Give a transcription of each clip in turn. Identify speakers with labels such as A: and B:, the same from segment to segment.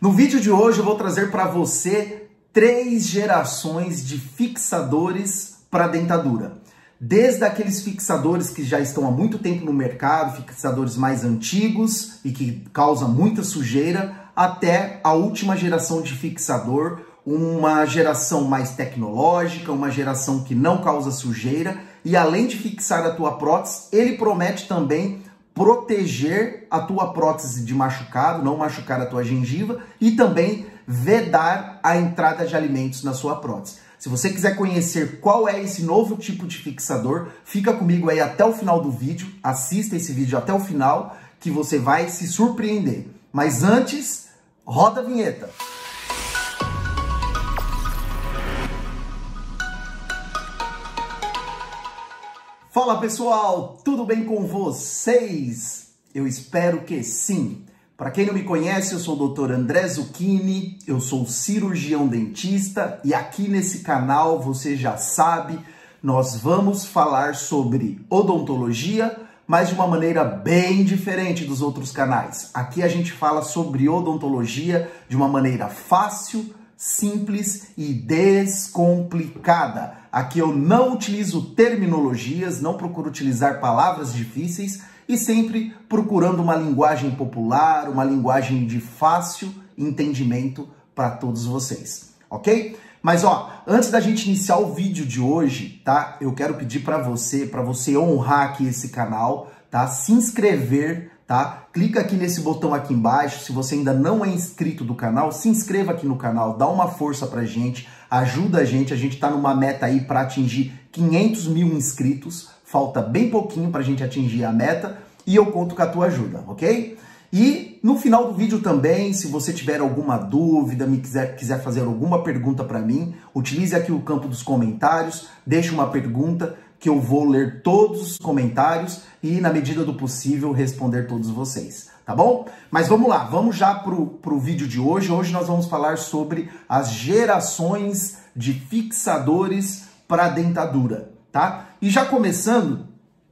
A: No vídeo de hoje eu vou trazer para você três gerações de fixadores para dentadura. Desde aqueles fixadores que já estão há muito tempo no mercado, fixadores mais antigos e que causam muita sujeira, até a última geração de fixador, uma geração mais tecnológica, uma geração que não causa sujeira e além de fixar a tua prótese, ele promete também proteger a tua prótese de machucado, não machucar a tua gengiva e também vedar a entrada de alimentos na sua prótese. Se você quiser conhecer qual é esse novo tipo de fixador, fica comigo aí até o final do vídeo, assista esse vídeo até o final que você vai se surpreender. Mas antes, roda a vinheta. Fala pessoal, tudo bem com vocês? Eu espero que sim. Para quem não me conhece, eu sou o Dr. André Zucchini, eu sou cirurgião dentista e aqui nesse canal você já sabe, nós vamos falar sobre odontologia, mas de uma maneira bem diferente dos outros canais. Aqui a gente fala sobre odontologia de uma maneira fácil, simples e descomplicada. Aqui eu não utilizo terminologias, não procuro utilizar palavras difíceis e sempre procurando uma linguagem popular, uma linguagem de fácil entendimento para todos vocês, ok? Mas ó, antes da gente iniciar o vídeo de hoje, tá? Eu quero pedir para você, para você honrar aqui esse canal, tá? Se inscrever tá? Clica aqui nesse botão aqui embaixo, se você ainda não é inscrito do canal, se inscreva aqui no canal, dá uma força pra gente, ajuda a gente, a gente tá numa meta aí para atingir 500 mil inscritos, falta bem pouquinho pra gente atingir a meta. E eu conto com a tua ajuda, ok? E no final do vídeo também, se você tiver alguma dúvida, me quiser, quiser fazer alguma pergunta para mim, utilize aqui o campo dos comentários, deixe uma pergunta, que eu vou ler todos os comentários e, na medida do possível, responder todos vocês, tá bom? Mas vamos lá, vamos já pro, pro vídeo de hoje. Hoje nós vamos falar sobre as gerações de fixadores para dentadura, tá? E já começando,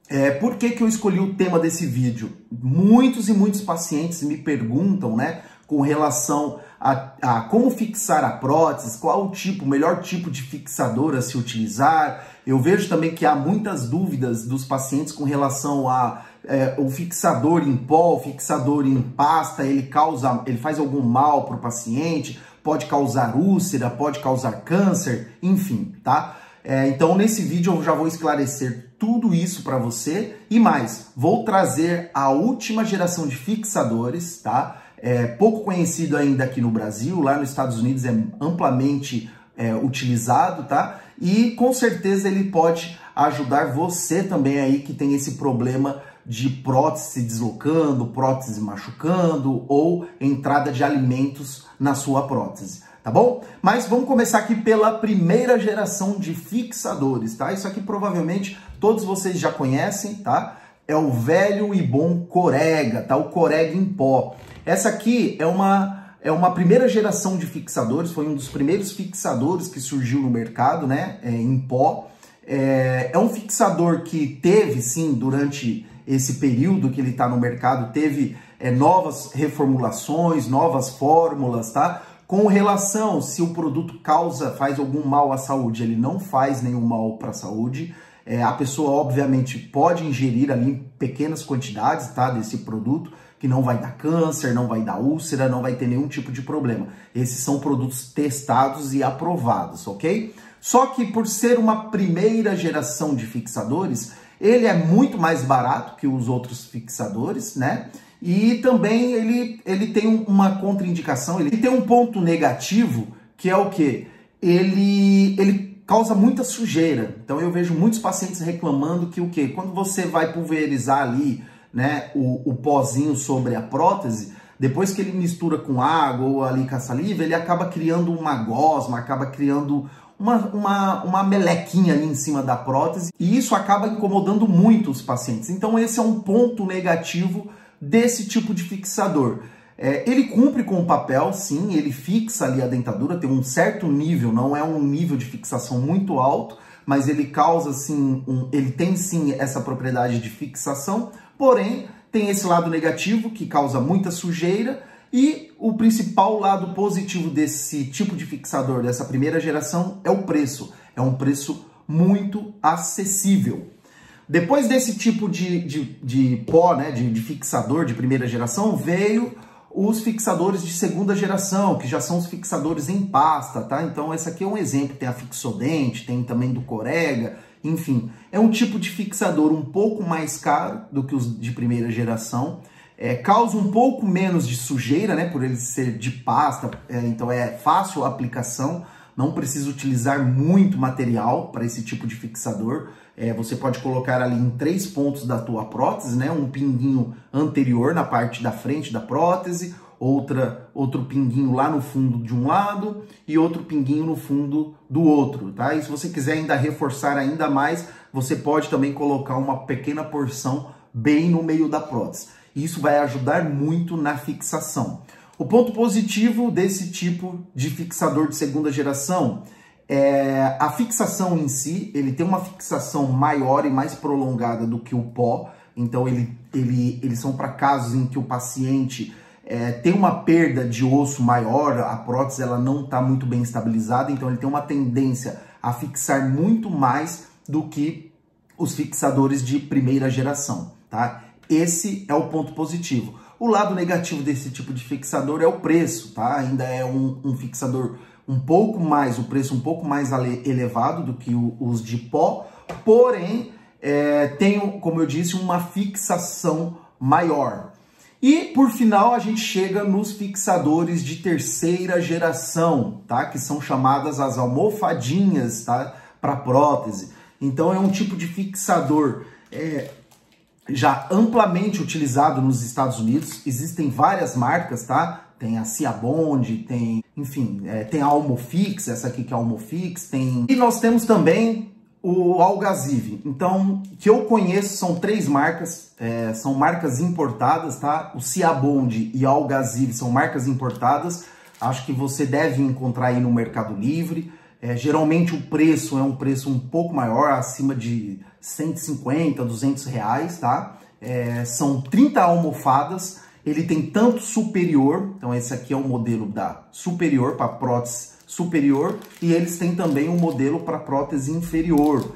A: é, por que, que eu escolhi o tema desse vídeo? Muitos e muitos pacientes me perguntam, né, com relação a, a, como fixar a prótese, qual o tipo, o melhor tipo de fixador a se utilizar. Eu vejo também que há muitas dúvidas dos pacientes com relação a é, o fixador em pó, o fixador em pasta, ele causa, ele faz algum mal para o paciente, pode causar úlcera, pode causar câncer, enfim, tá? É, então nesse vídeo eu já vou esclarecer tudo isso para você e mais, vou trazer a última geração de fixadores, tá? É pouco conhecido ainda aqui no Brasil, lá nos Estados Unidos é amplamente é, utilizado, tá? E com certeza ele pode ajudar você também aí que tem esse problema de prótese deslocando, prótese machucando ou entrada de alimentos na sua prótese, tá bom? Mas vamos começar aqui pela primeira geração de fixadores, tá? Isso aqui provavelmente todos vocês já conhecem, tá? É o velho e bom Corega, tá? O Corega em pó. Essa aqui é uma, é uma primeira geração de fixadores, foi um dos primeiros fixadores que surgiu no mercado, né, é, em pó. É, é um fixador que teve, sim, durante esse período que ele está no mercado, teve é, novas reformulações, novas fórmulas, tá? Com relação se o produto causa, faz algum mal à saúde, ele não faz nenhum mal para a saúde. É, a pessoa, obviamente, pode ingerir ali em pequenas quantidades, tá? Desse produto, que não vai dar câncer, não vai dar úlcera, não vai ter nenhum tipo de problema. Esses são produtos testados e aprovados, ok? Só que por ser uma primeira geração de fixadores, ele é muito mais barato que os outros fixadores, né? E também ele, ele tem uma contraindicação, ele tem um ponto negativo, que é o que? Ele, ele causa muita sujeira. Então eu vejo muitos pacientes reclamando que o que? Quando você vai pulverizar ali né, o, o pozinho sobre a prótese, depois que ele mistura com água ou ali com a saliva, ele acaba criando uma gosma, acaba criando uma, uma, uma melequinha ali em cima da prótese e isso acaba incomodando muito os pacientes. Então esse é um ponto negativo desse tipo de fixador. É, ele cumpre com o papel, sim, ele fixa ali a dentadura, tem um certo nível, não é um nível de fixação muito alto, mas ele causa sim, um, ele tem sim essa propriedade de fixação, porém tem esse lado negativo que causa muita sujeira e o principal lado positivo desse tipo de fixador, dessa primeira geração, é o preço. É um preço muito acessível. Depois desse tipo de, de, de pó, né, de, de fixador de primeira geração, veio os fixadores de segunda geração, que já são os fixadores em pasta, tá? Então, esse aqui é um exemplo, tem a Fixodente, tem também do Corega, enfim. É um tipo de fixador um pouco mais caro do que os de primeira geração, é, causa um pouco menos de sujeira, né, por ele ser de pasta, é, então é fácil a aplicação, não precisa utilizar muito material para esse tipo de fixador. É, você pode colocar ali em três pontos da tua prótese, né? Um pinguinho anterior na parte da frente da prótese, outra, outro pinguinho lá no fundo de um lado e outro pinguinho no fundo do outro, tá? E se você quiser ainda reforçar ainda mais, você pode também colocar uma pequena porção bem no meio da prótese. Isso vai ajudar muito na fixação. O ponto positivo desse tipo de fixador de segunda geração é a fixação em si, ele tem uma fixação maior e mais prolongada do que o pó, então ele, ele, eles são para casos em que o paciente é, tem uma perda de osso maior, a prótese ela não está muito bem estabilizada, então ele tem uma tendência a fixar muito mais do que os fixadores de primeira geração, tá? Esse é o ponto positivo. O lado negativo desse tipo de fixador é o preço, tá? Ainda é um, um fixador um pouco mais, o preço um pouco mais elevado do que o, os de pó, porém é, tem, como eu disse, uma fixação maior. E por final a gente chega nos fixadores de terceira geração, tá? Que são chamadas as almofadinhas, tá? Para prótese. Então é um tipo de fixador é, já amplamente utilizado nos Estados Unidos. Existem várias marcas, tá? Tem a Ciabond, tem, enfim, é, tem a Almofix, essa aqui que é a Almofix, tem... E nós temos também o Algazive. Então, que eu conheço são três marcas, é, são marcas importadas, tá? O Ciabond e Algazive são marcas importadas. Acho que você deve encontrar aí no Mercado Livre. É, geralmente o preço é um preço um pouco maior, acima de 150, 200 reais, tá? É, são 30 almofadas, ele tem tanto superior, então esse aqui é o modelo da superior, para prótese superior, e eles têm também um modelo para prótese inferior.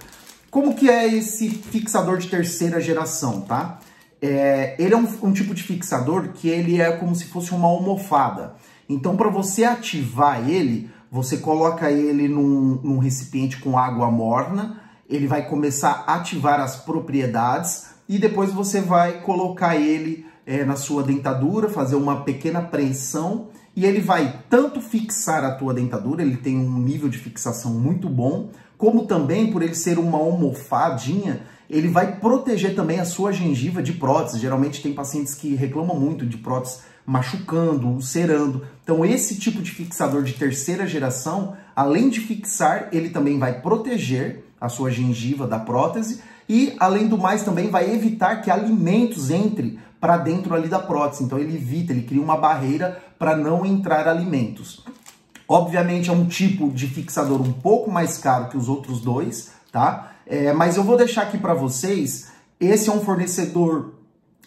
A: Como que é esse fixador de terceira geração, tá? É, ele é um, um tipo de fixador que ele é como se fosse uma almofada. Então, para você ativar ele, você coloca ele num, num recipiente com água morna, ele vai começar a ativar as propriedades e depois você vai colocar ele é, na sua dentadura, fazer uma pequena pressão e ele vai tanto fixar a tua dentadura, ele tem um nível de fixação muito bom, como também por ele ser uma almofadinha, ele vai proteger também a sua gengiva de prótese. Geralmente tem pacientes que reclamam muito de prótese machucando, ulcerando. Então, esse tipo de fixador de terceira geração, além de fixar, ele também vai proteger a sua gengiva da prótese e, além do mais, também vai evitar que alimentos entrem para dentro ali da prótese. Então, ele evita, ele cria uma barreira para não entrar alimentos. Obviamente, é um tipo de fixador um pouco mais caro que os outros dois, tá? É, mas eu vou deixar aqui para vocês. Esse é um fornecedor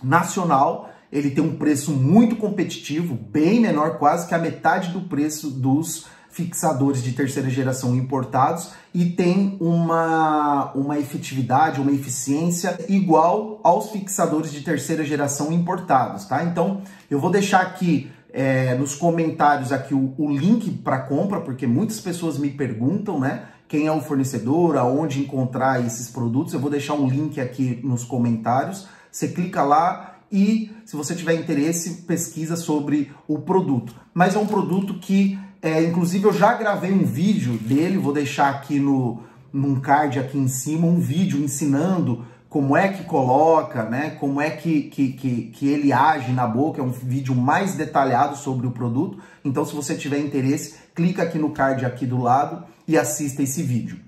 A: nacional ele tem um preço muito competitivo, bem menor, quase que a metade do preço dos fixadores de terceira geração importados e tem uma, uma efetividade, uma eficiência igual aos fixadores de terceira geração importados, tá? Então, eu vou deixar aqui é, nos comentários aqui o, o link para compra, porque muitas pessoas me perguntam, né? Quem é o fornecedor, aonde encontrar esses produtos. Eu vou deixar um link aqui nos comentários. Você clica lá e, se você tiver interesse, pesquisa sobre o produto. Mas é um produto que, é, inclusive, eu já gravei um vídeo dele, vou deixar aqui no num card aqui em cima, um vídeo ensinando como é que coloca, né? Como é que, que, que, que, ele age na boca, é um vídeo mais detalhado sobre o produto. Então, se você tiver interesse, clica aqui no card aqui do lado e assista esse vídeo.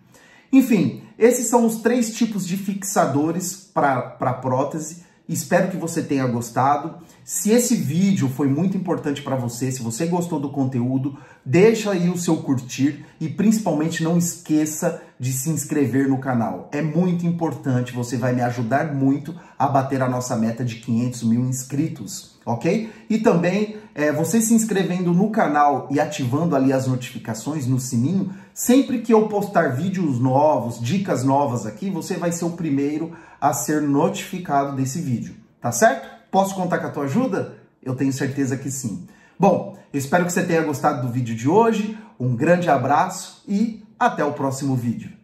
A: Enfim, esses são os três tipos de fixadores para prótese. Espero que você tenha gostado. Se esse vídeo foi muito importante para você, se você gostou do conteúdo, deixa aí o seu curtir e principalmente não esqueça de se inscrever no canal. É muito importante, você vai me ajudar muito a bater a nossa meta de 500 mil inscritos, ok? E também é, você se inscrevendo no canal e ativando ali as notificações no sininho, sempre que eu postar vídeos novos, dicas novas aqui, você vai ser o primeiro a ser notificado desse vídeo, tá certo? Posso contar com a tua ajuda? Eu tenho certeza que sim. Bom, espero que você tenha gostado do vídeo de hoje, um grande abraço e até o próximo vídeo.